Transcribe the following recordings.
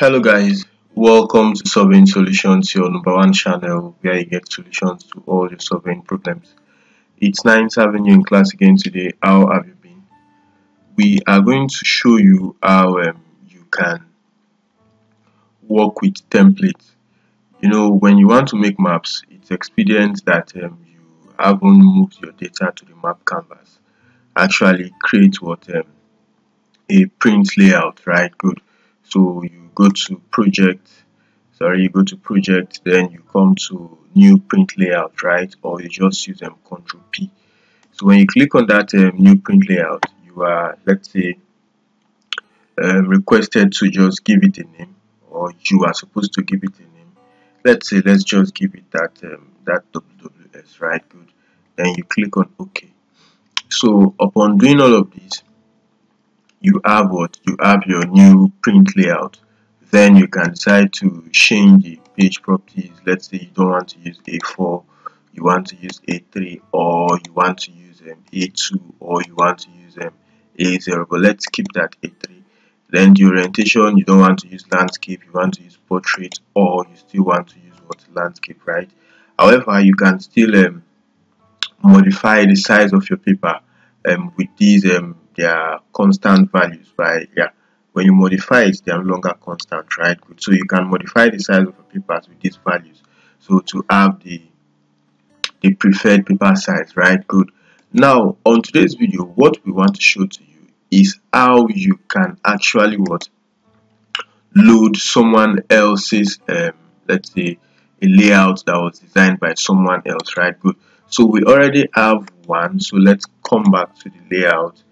Hello guys, welcome to Surveying Solutions, your number one channel where you get solutions to all your surveying problems. It's nice having you in class again today. How have you been? We are going to show you how um, you can work with templates. You know, when you want to make maps, it's expedient that um, you haven't moved your data to the map canvas. Actually create what um, a print layout, right? Good. So you go to project sorry you go to project then you come to new print layout right? Or you just use them um, control p. So when you click on that um, new print layout you are let's say um, requested to just give it a name or you are supposed to give it a name. Let's say let's just give it that um, that wws right? Good. Then you click on ok. So upon doing all of this you have what? You have your new print layout. Then you can decide to change the page properties. Let's say you don't want to use a4 you want to use a3 or you want to use um, a2 or you want to use um, a0 but let's keep that a3 then the orientation you don't want to use landscape you want to use portrait or you still want to use what? Landscape right? However you can still um, modify the size of your paper um, with these um, their constant values by yeah. When you modify it they are no longer constant right? Good. so you can modify the size of your papers with these values. So to have the the preferred paper size right? Good. Now on today's video what we want to show to you is how you can actually what? Load someone else's um, let's say a layout that was designed by someone else right? Good. So we already have one so let's come back to the layout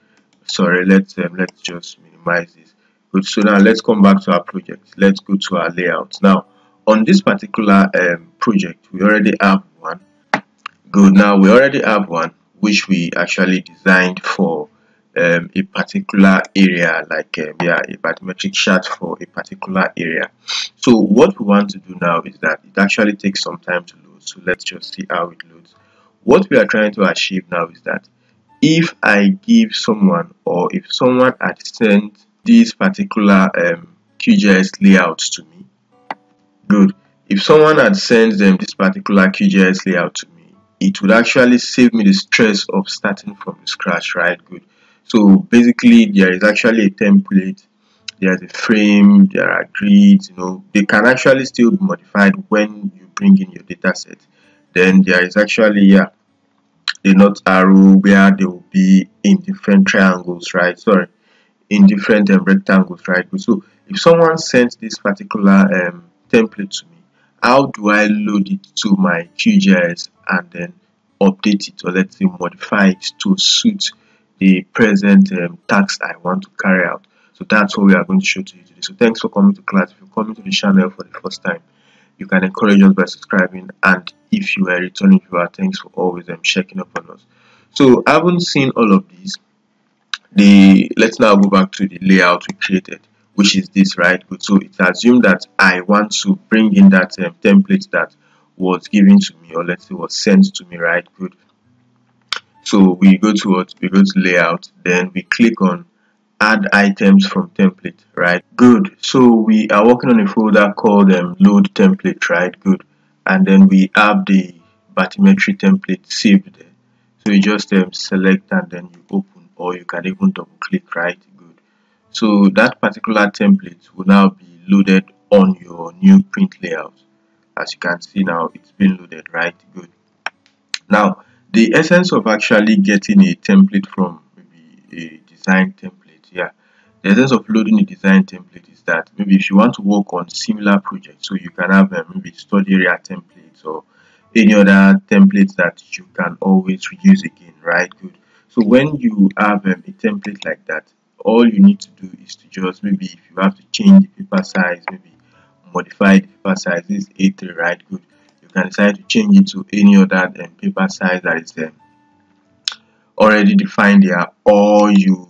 sorry let's um, let's just minimize this. Good so now let's come back to our project. Let's go to our layout. Now on this particular um, project we already have one. Good now we already have one which we actually designed for um, a particular area like um, yeah a bathymetric chart for a particular area. So what we want to do now is that it actually takes some time to load. So let's just see how it loads. What we are trying to achieve now is that if I give someone or if someone had sent this particular um, QGIS layout to me. Good. If someone had sent them this particular QGIS layout to me, it would actually save me the stress of starting from scratch, right? Good. So basically, there is actually a template, there's a frame, there are grids, you know, they can actually still be modified when you bring in your data set. Then there is actually, yeah, the north arrow where they will be in different triangles, right? Sorry, in different um, rectangles right? So if someone sends this particular um, template to me how do I load it to my QGIS and then update it or let's say modify it to suit the present um, task I want to carry out? So that's what we are going to show to you today. So thanks for coming to class. If you're coming to the channel for the first time you can encourage us by subscribing and if you are returning viewer thanks for always um, checking up on us. So I haven't seen all of these. The let's now go back to the layout we created which is this right? Good. so it's assumed that i want to bring in that um, template that was given to me or let's say was sent to me right? Good. So we go to what? We go to layout. Then we click on add items from template right? Good. So we are working on a folder called um, load template right? Good and then we have the bathymetry template saved there. So you just um, select and then you open or you can even double click right? Good. So that particular template will now be loaded on your new print layout. As you can see now it's been loaded right? Good. Now the essence of actually getting a template from maybe a design template the essence of loading a design template is that maybe if you want to work on similar projects so you can have uh, maybe study area templates or any other templates that you can always reuse again right good so when you have um, a template like that, all you need to do is to just maybe if you have to change the paper size, maybe modify the paper size, this is A3, right? Good. You can decide to change it to any other um, paper size that is um, already defined there, or you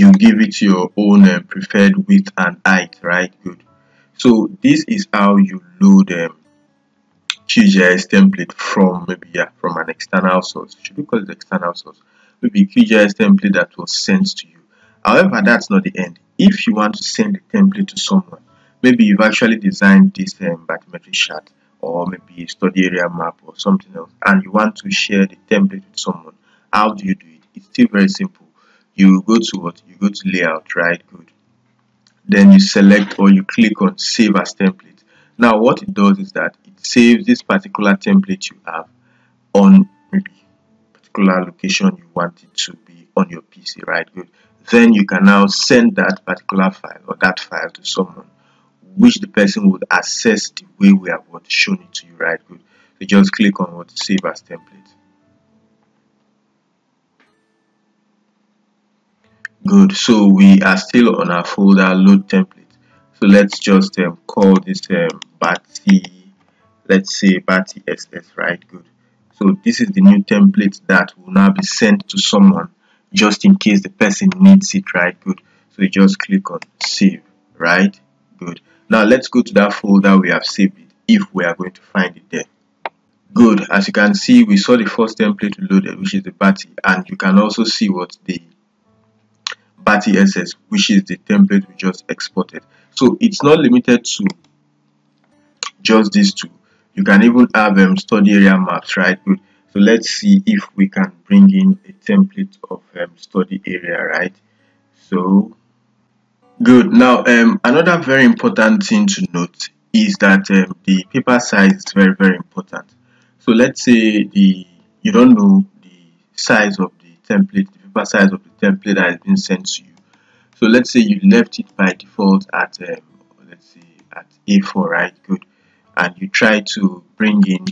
you give it your own um, preferred width and height, right? Good. So this is how you load um, QGIS template from maybe yeah, from an external source. Should we call it external source? Maybe QGIS template that was sent to you. However, that's not the end. If you want to send the template to someone, maybe you've actually designed this um, bathymetry chart or maybe a study area map or something else and you want to share the template with someone how do you do it it's still very simple you go to what? You go to layout right? Good. Then you select or you click on save as template. Now what it does is that it saves this particular template you have on maybe particular location you want it to be on your pc right? Good. Then you can now send that particular file or that file to someone which the person would access the way we have what shown it to you right? Good. So just click on what? Save as template good. So we are still on our folder load template. So let's just um, call this um, Batty let's say Batty SS right? Good. So this is the new template that will now be sent to someone just in case the person needs it right? Good. So you just click on save right? Good. Now let's go to that folder we have saved it if we are going to find it there. Good. As you can see we saw the first template loaded which is the Batty and you can also see what the Batty SS, which is the template we just exported. So it's not limited to just these two. You can even have um, study area maps, right? Good. So let's see if we can bring in a template of um, study area, right? So good. Now, um, another very important thing to note is that um, the paper size is very, very important. So let's say the you don't know the size of the template, paper size of the template that has been sent to you. So let's say you left it by default at um, let's say at A4, right? Good. And you try to bring in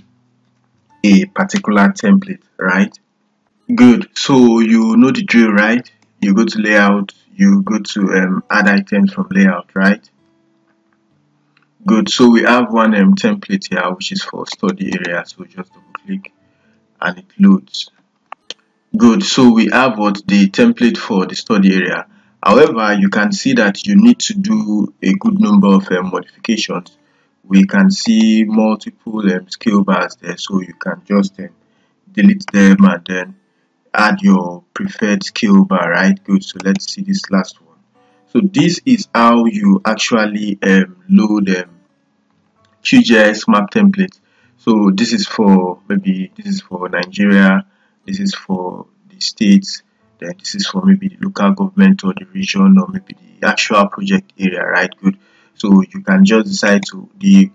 a particular template, right? Good. So you know the drill, right? You go to layout, you go to um, add items from layout, right? Good. So we have one um, template here which is for study area. So just double click and it loads good. So we have what the template for the study area. However you can see that you need to do a good number of um, modifications. We can see multiple um, scale bars there. So you can just um, delete them and then add your preferred scale bar right? Good. So let's see this last one. So this is how you actually um, load um, QGIS map template so this is for maybe this is for Nigeria this is for the states then this is for maybe the local government or the region or maybe the actual project area right? Good. So you can just decide to the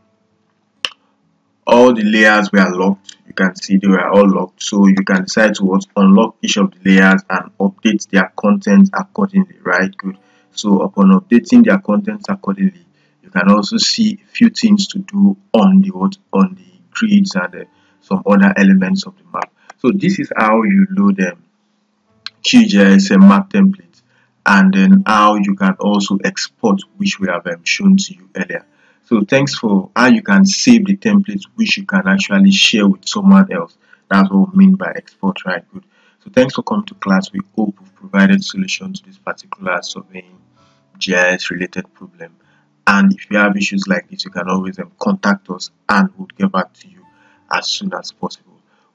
all the layers were locked. You can see they were all locked. So you can decide to what unlock each of the layers and update their contents accordingly right? Good. So upon updating their contents accordingly you can also see a few things to do on the what on the grids and uh, some other elements of the map so this is how you load them QGIS map template and then how you can also export which we have um, shown to you earlier. So thanks for how you can save the templates which you can actually share with someone else. That's what we mean by export right good. So thanks for coming to class. We hope we've provided solution to this particular surveying GIS related problem. And if you have issues like this, you can always um, contact us and we'll get back to you as soon as possible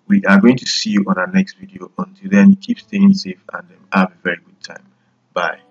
we are going to see you on our next video. Until then keep staying safe and um, have a very good time. Bye